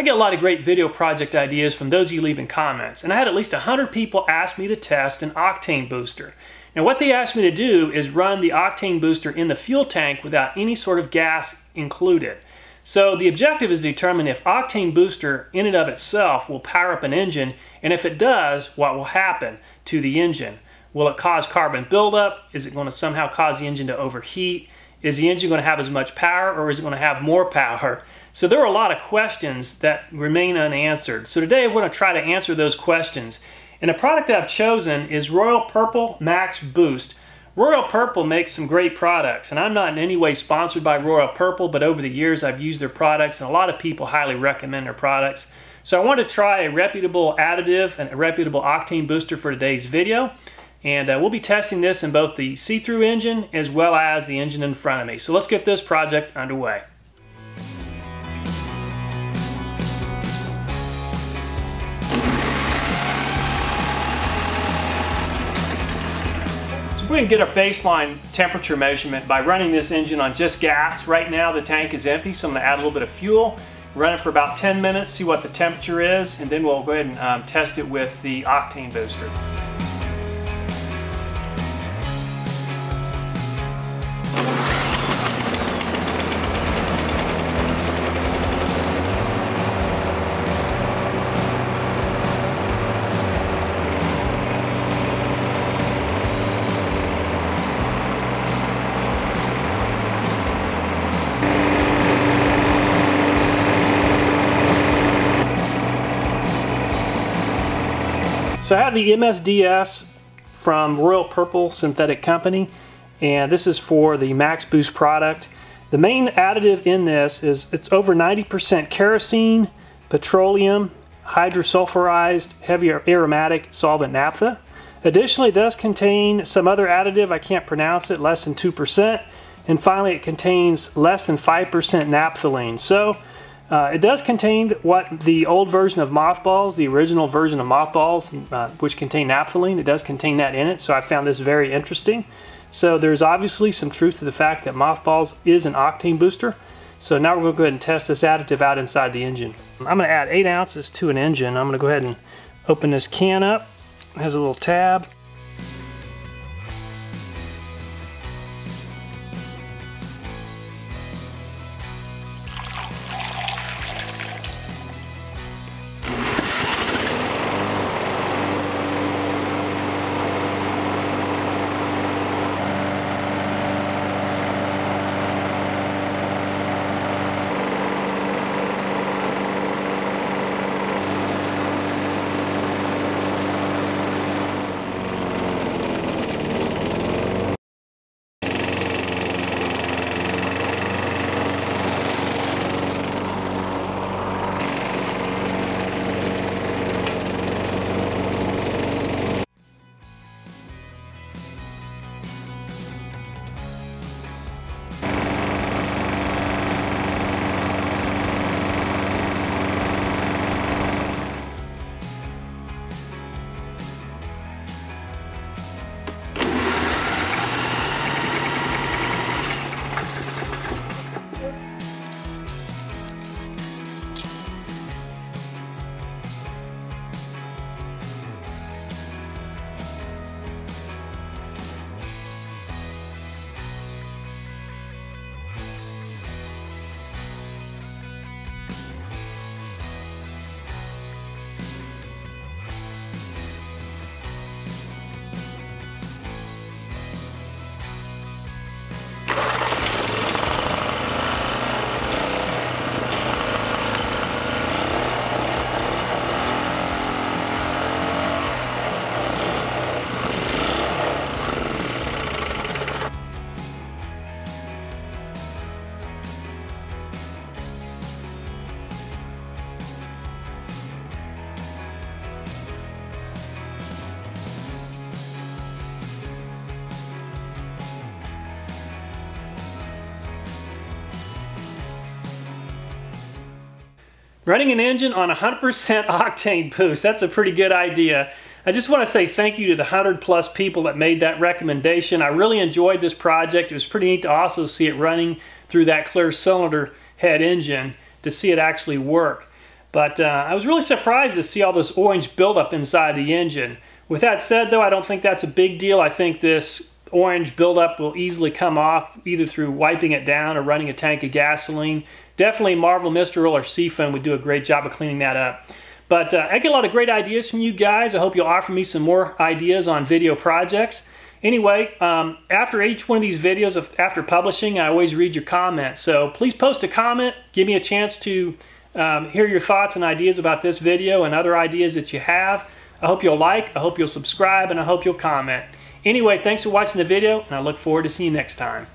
I get a lot of great video project ideas from those you leaving comments, and I had at least 100 people ask me to test an octane booster. Now what they asked me to do is run the octane booster in the fuel tank without any sort of gas included. So the objective is to determine if octane booster in and of itself will power up an engine, and if it does, what will happen to the engine. Will it cause carbon buildup? Is it going to somehow cause the engine to overheat? Is the engine going to have as much power or is it going to have more power? So there are a lot of questions that remain unanswered. So today we're going to try to answer those questions. And the product I've chosen is Royal Purple Max Boost. Royal Purple makes some great products, and I'm not in any way sponsored by Royal Purple, but over the years I've used their products, and a lot of people highly recommend their products. So I want to try a reputable additive and a reputable octane booster for today's video. And uh, we'll be testing this in both the see-through engine as well as the engine in front of me. So let's get this project underway. We can get a baseline temperature measurement by running this engine on just gas. Right now the tank is empty, so I'm going to add a little bit of fuel, run it for about 10 minutes, see what the temperature is, and then we'll go ahead and um, test it with the octane booster. So I have the MSDS from Royal Purple Synthetic Company and this is for the Max Boost product. The main additive in this is it's over 90% kerosene, petroleum, hydrosulfurized, heavy aromatic solvent naphtha. Additionally, it does contain some other additive, I can't pronounce it, less than 2%. And finally, it contains less than 5% naphthalene. So uh, it does contain what the old version of mothballs, the original version of mothballs, uh, which contain naphthalene, it does contain that in it, so I found this very interesting. So there's obviously some truth to the fact that mothballs is an octane booster. So now we're going to go ahead and test this additive out inside the engine. I'm going to add 8 ounces to an engine. I'm going to go ahead and open this can up. It has a little tab. Running an engine on 100% octane boost, that's a pretty good idea. I just want to say thank you to the 100 plus people that made that recommendation. I really enjoyed this project. It was pretty neat to also see it running through that clear cylinder head engine to see it actually work. But uh, I was really surprised to see all this orange buildup inside the engine. With that said though, I don't think that's a big deal. I think this orange buildup will easily come off either through wiping it down or running a tank of gasoline. Definitely Marvel. Oil or Seafoam would do a great job of cleaning that up. But uh, I get a lot of great ideas from you guys. I hope you'll offer me some more ideas on video projects. Anyway, um, after each one of these videos, of, after publishing, I always read your comments. So please post a comment. Give me a chance to um, hear your thoughts and ideas about this video and other ideas that you have. I hope you'll like, I hope you'll subscribe, and I hope you'll comment. Anyway, thanks for watching the video, and I look forward to seeing you next time.